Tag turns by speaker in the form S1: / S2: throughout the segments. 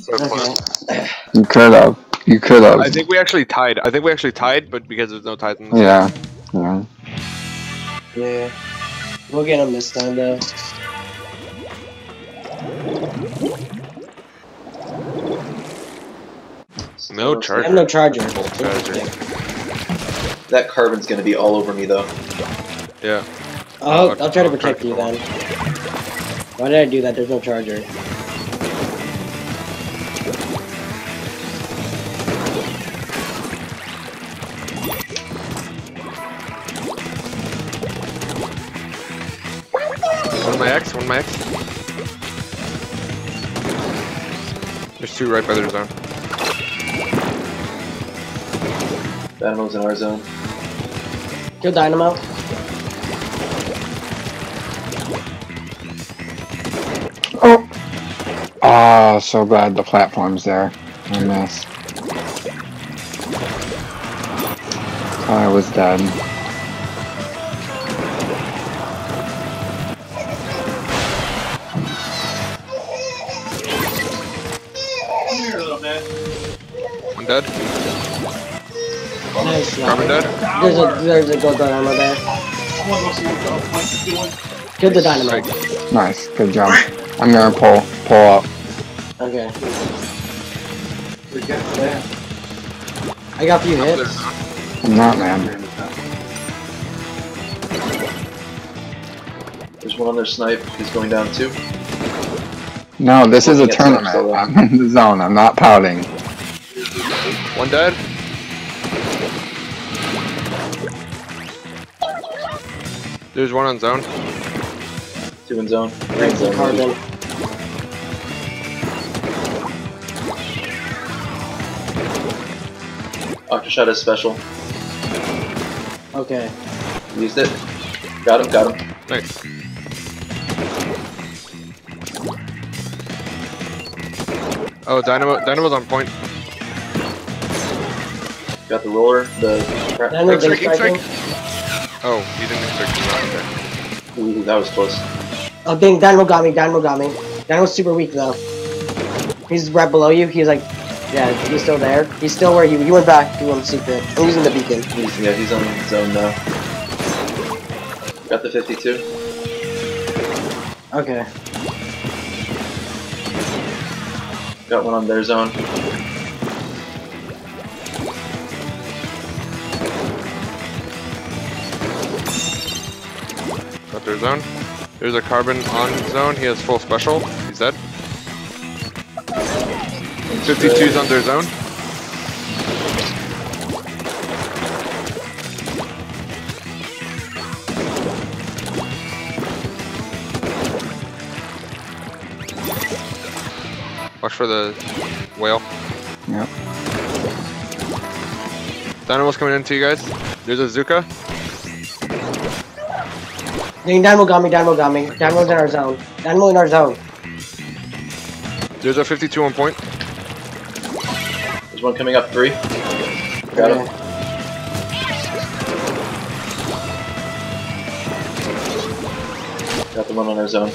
S1: so close.
S2: You could have. You could have.
S1: I think we actually tied. I think we actually tied, but because there's no ties in this.
S2: Yeah. Yeah.
S3: Yeah. We'll get him this time though.
S1: No
S3: I
S1: charger.
S3: have no charger.
S1: charger.
S4: That carbon's gonna be all over me though.
S1: Yeah.
S3: I'll,
S1: Okay,
S3: I'll try to protect you then. Why did I do that? There's no charger.
S1: My X, one my X. There's two right by their zone.
S4: Dynamo's in our zone.
S3: Kill Dynamo.
S2: Oh. Ah, so bad the platform's there. I missed. I was dead.
S1: One dead.
S3: Nice.
S1: Carbon dead.
S3: There's a there's a gold dynamo there. Kill the dynamo.
S2: Nice. Good job. I'm gonna pull pull up.
S3: Okay. I got a few hits.
S2: I'm not man.
S4: There's one on their snipe. He's going down too.
S2: No, this is a
S4: Looking
S2: tournament. I'm in the zone. I'm not pouting.
S1: One dead. There's one on zone.
S4: Two in zone. Three in
S3: Thanks to
S4: zone.
S3: carbon.
S4: Octoshot is special.
S3: Okay.
S4: Used it. Got him. Got him.
S1: Nice. Oh, Dynamo, Dynamo's on point.
S4: Got the roller. The.
S3: Dynamo been
S1: Oh, you didn't expect me. Okay.
S4: Ooh, that was close.
S3: Oh dang, Dynamo got me, Dynamo got me. Dynamo's super weak though. He's right below you, he's like, yeah, he's still there. He's still where you, he went back to one secret. I'm using the beacon.
S4: He's, yeah, he's on zone now. Got the 52.
S3: Okay.
S4: Got one on their zone.
S1: Their zone. There's a carbon on zone. He has full special. He's dead. 52's on their zone. Watch for the wail.
S2: Yep.
S1: Dynamo's coming into you guys. There's a Zuka.
S3: Dang, Dynamo got me, Dynamo got me. Dynamo's in our zone. Dynamo in our zone.
S1: There's a 52 on point.
S4: There's one coming up three. Got him.
S3: Okay.
S4: Got the one on our zone.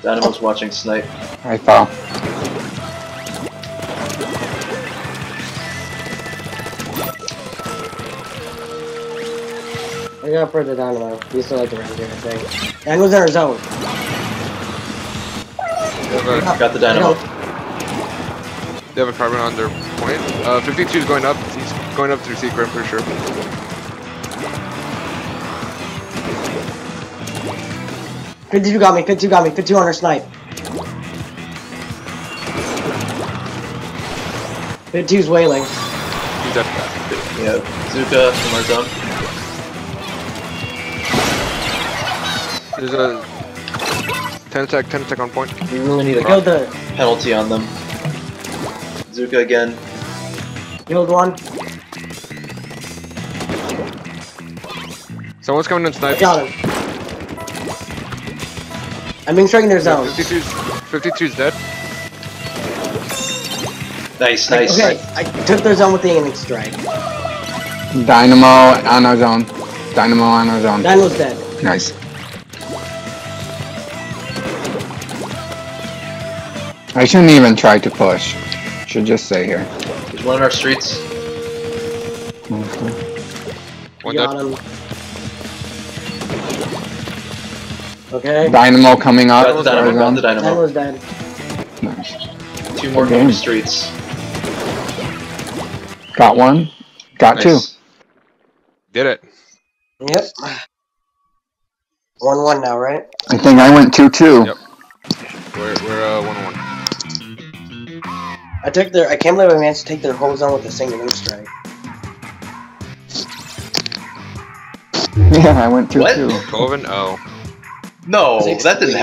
S4: Dynamo's watching snipe.
S2: I fell.
S3: I got further Dynamo. He's still like around here, I think. Dynamo's in our zone.
S1: A,
S4: Got the dynamo.
S1: they have a carbon on their point. Uh, 52 is going up. He's going up through secret, I'm pretty sure.
S3: Fifty-two got me. Fifty-two got me. Fifty-two on our snipe. Fifty-two's wailing.
S1: He's dead.
S4: Yeah, Zuka from our zone.
S1: There's a 10 sec, 10 sec on point.
S4: We really need a
S3: Killed the.
S4: penalty on them. Zuka again.
S3: Killed one.
S1: Someone's coming in
S3: I got him. I'm being striking their zone.
S1: 52's, 52's dead.
S4: Nice, nice.
S3: Okay, I took their zone with the aiming strike.
S2: Dynamo on our zone. Dynamo on our zone.
S3: Dynamo's dead.
S2: Nice. I shouldn't even try to push. Should just stay here.
S4: There's one in our streets.
S2: Okay.
S1: One
S3: Got
S1: dead.
S3: him. Okay.
S2: Dynamo coming up.
S4: Got the dynamo, got the dynamo.
S3: Dynamo's dead.
S2: Nice.
S4: Two more
S2: Okay.
S4: the streets.
S2: Got one. Got two.
S1: Did it.
S3: Yep. One one now, right?
S2: I think I went two two.
S1: Yep. We're we're uh one one.
S3: I took their. I can't believe I managed to take their whole zone with a single wing strike.
S2: Yeah, I went two
S4: What?
S2: two.
S1: Coven. Oh.
S4: No, that didn't happen.